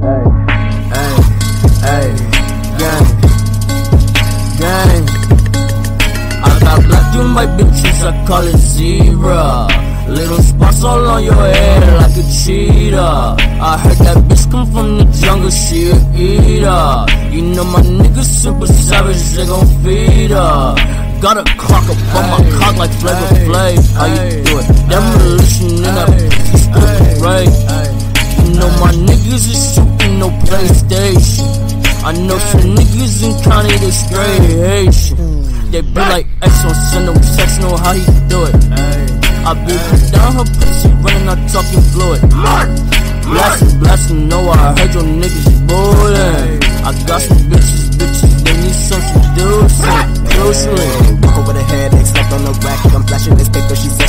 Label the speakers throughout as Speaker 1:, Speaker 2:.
Speaker 1: Hey, hey, hey, gang, gang. I got black white bitches, I call it zebra. Little spots all on your head like a cheetah. I heard that bitch come from the jungle, she a eater. You know my niggas super savage, they gon' feed her. Got a clock up on my cock like Flavor Flav. How you do it? Demolition in that PlayStation. I know some niggas in county they straight Haitian. They be like X on send no sex, know how he do it. I be down her pussy, running out talking fluid. Blasting, blasting, no, I heard your niggas bullying. I got some bitches, bitches, they need some seducing, seducing.
Speaker 2: Walk over the head, they slept on the rack. I'm flashing this paper, she said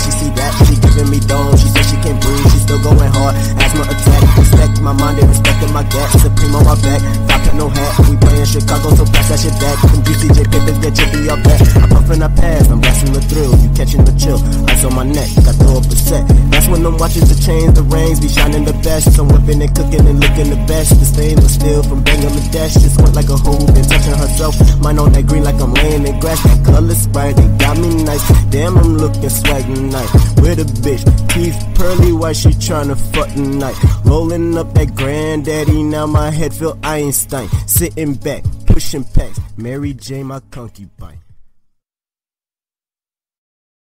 Speaker 2: going. Asthma attack, respect my mind, they respecting my gas. Supreme on my back, five cut no hat. We play in Chicago, so pass that shit back. Them DCJ papers get chippy up back. I'm and I pass, I'm blasting the thrill. You catching the chill, ice on my neck, got throw up a set. I'm watching the chains, the rings, be shining the best. I'm whipping and cooking and looking the best. The stainless steel from Bangladesh, just went like a hoe, been touching herself. Mine on that green like I'm laying in grass. That color bright, they got me nice. Damn, I'm looking swag tonight. With a bitch, teeth pearly white, she tryna fuck tonight. Rolling up that granddaddy, now my head feel Einstein. Sitting back, pushing packs. Mary J, my concubine.